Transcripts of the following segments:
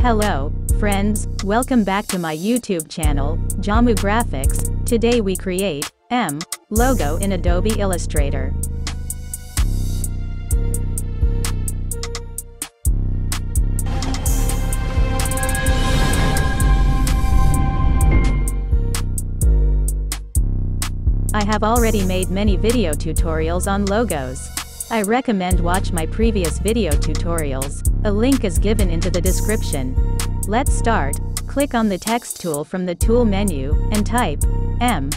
Hello, friends, welcome back to my YouTube channel, Jammu Graphics. Today we create M logo in Adobe Illustrator. I have already made many video tutorials on logos. I recommend watch my previous video tutorials, a link is given into the description. Let's start, click on the text tool from the tool menu, and type, M.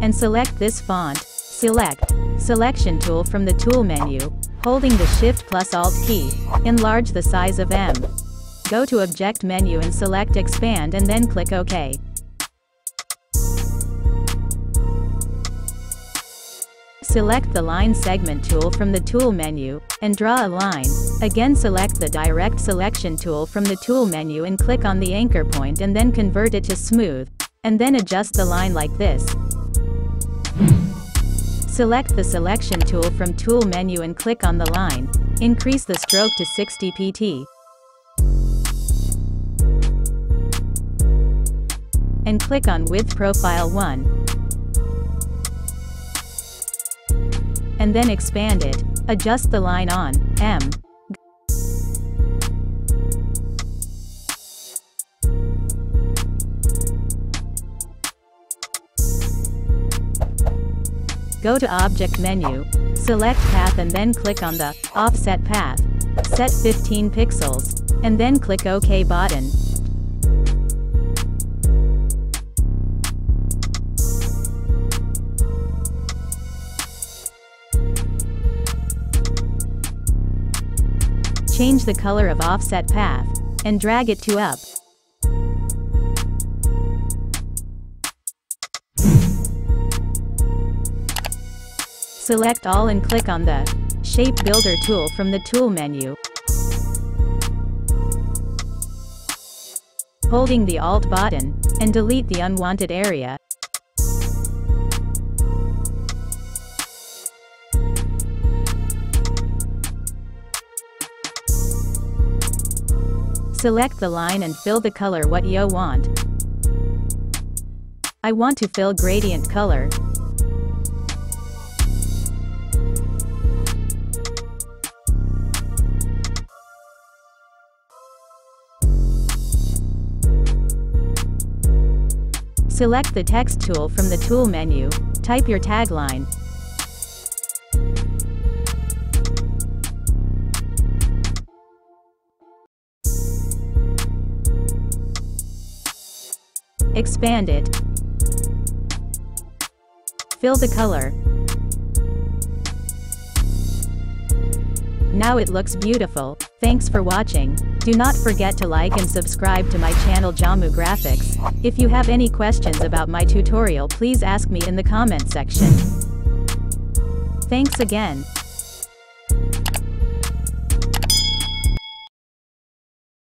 And select this font, select, selection tool from the tool menu, holding the Shift plus Alt key, enlarge the size of M. Go to Object menu and select Expand and then click OK. Select the Line Segment tool from the Tool menu, and draw a line. Again select the Direct Selection tool from the Tool menu and click on the anchor point and then convert it to smooth. And then adjust the line like this. Select the Selection tool from Tool menu and click on the line. Increase the stroke to 60 pt. And click on Width Profile 1. And then expand it. Adjust the line on M. Go to Object menu, select Path and then click on the Offset Path. Set 15 pixels, and then click OK button. Change the color of offset path, and drag it to up. Select all and click on the Shape Builder tool from the Tool menu. Holding the Alt button, and delete the unwanted area. Select the line and fill the color what you want. I want to fill gradient color. Select the text tool from the tool menu, type your tagline, Expand it. Fill the color. Now it looks beautiful. Thanks for watching. Do not forget to like and subscribe to my channel Jammu Graphics. If you have any questions about my tutorial please ask me in the comment section. Thanks again.